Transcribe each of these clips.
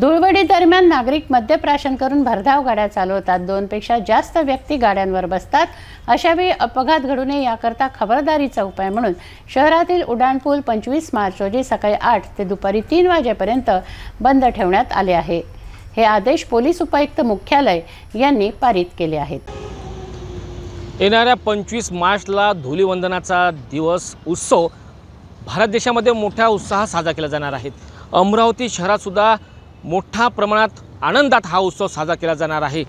धुळवडी दरम्यान नागरिक मद्यप्राशन करून भरधाव गाड्या चालवतात. दोनपेक्षा जास्त व्यक्ती गाड्यांवर बसतात. अशावेळी अपघात घडू नये याकरता खबरदारीचा उपाय म्हणून शहरातील उड्डाणपूल पंचवीस मार्च रोजी सकाळी आठ ते दुपारी तीन वाजेपर्यंत बंद ठेवण्यात आले आहे. हे आदेश पोलीस उपायुक्त मुख्यालय यांनी पारित केले आहेत. येणाऱ्या पंचवीस मार्चला धुलीवंदनाचा दिवस उत्सव भारत देशामध्ये मोठ्या उत्साहात साजरा केला जाणार आहे. अमरावती शहरातसुद्धा मोठ्या प्रमाणात आनंदात हा उत्सव साजरा केला जाणार आहे.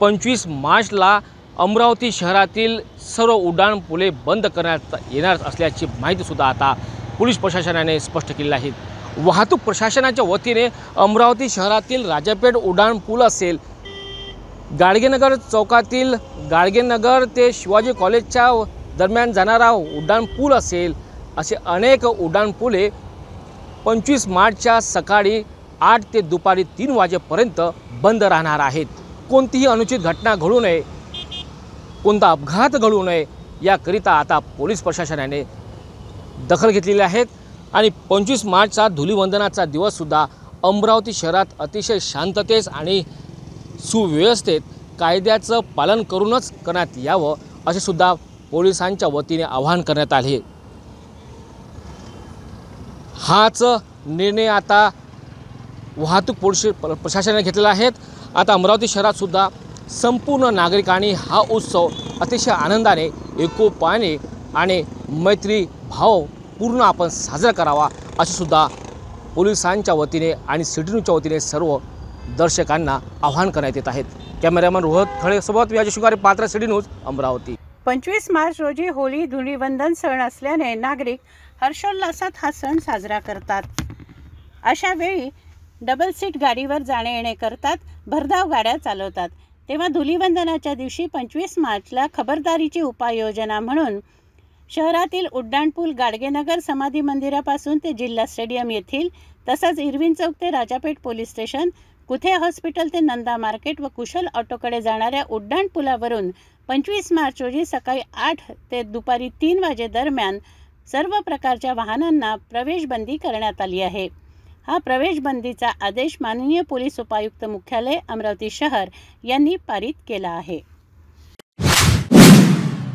पंचवीस मार्चला अमरावती शहरातील सर्व उड्डाणपुले बंद करण्यात येणार असल्याची माहितीसुद्धा आता पोलीस प्रशासनाने स्पष्ट केली आहे. वाहतूक प्रशासनाच्या वतीने अमरावती शहरातील राजापेठ उड्डाणपूल असेल गाडगेनगर चौकातील गाडगेनगर ते शिवाजी कॉलेजच्या दरम्यान जाणारा उड्डाणपूल असेल असे अनेक उड्डाणपुले पंचवीस मार्चच्या सकाळी आठ ते दुपारी तीन वाजेपर्यंत बंद राहणार आहेत. कोणतीही अनुचित घटना घडू नये कोणता अपघात घडू नये याकरिता आता पोलीस प्रशासनाने दखल घेतलेली आहेत. आणि पंचवीस मार्चचा धुलीवंदनाचा दिवससुद्धा अमरावती शहरात अतिशय शांततेस आणि सुव्यवस्थेत कायद्याचं पालन करूनच करण्यात यावं असे सुद्धा पोलिसांच्या वतीने आवाहन करण्यात आले. हाच निर्णय आता वाहतूक पोलीस प्रशासनाने घेतलेल्या आहेत. आता अमरावती शहरातसुद्धा संपूर्ण नागरिकांनी हा उत्सव अतिशय आनंदाने एकोपाने आणि मैत्री भाव पूर्ण आपण साजरा करावा असे सुद्धा पोलिसांच्या वतीने आणि सिटीनूच्या वतीने सर्व दर्शकांना आवाहन करण्यात येत आहेत कॅमेरामॅन रोहत खळेसोबत व्याजी शुगारे पात्र सिटी न्यूज अमरावती. पंचवीस मार्च रोजी होळी धुलीवंदन सण असल्याने नागरिक हर्षोल्लासात हा सण साजरा करतात. अशा वेळी डबल सीट गाडीवर जाणे येणे करतात भरधाव गाड्या चालवतात. तेव्हा धुलीवंदनाच्या दिवशी पंचवीस मार्चला खबरदारीची उपाययोजना म्हणून शहरातील उड्डाणपूल गाडगेनगर समाधी मंदिरापासून ते जिल्हा स्टेडियम येथील तसंच इरविन चौक ते राजापेठ पोलीस स्टेशन कुथे हॉस्पिटल ते नंदा मार्केट व कुशल ऑटोकडे जाणाऱ्या उड्डाण पुलावरून पंचवीस मार्च रोजी सकाळी आठ ते दुपारी तीन वाजेदरम्यान सर्व प्रकारच्या वाहनांना प्रवेशबंदी करण्यात आली आहे. हा प्रवेशबंदीचा आदेश माननीय पोलीस उपायुक्त मुख्यालय अमरावती शहर यांनी पारित केला आहे.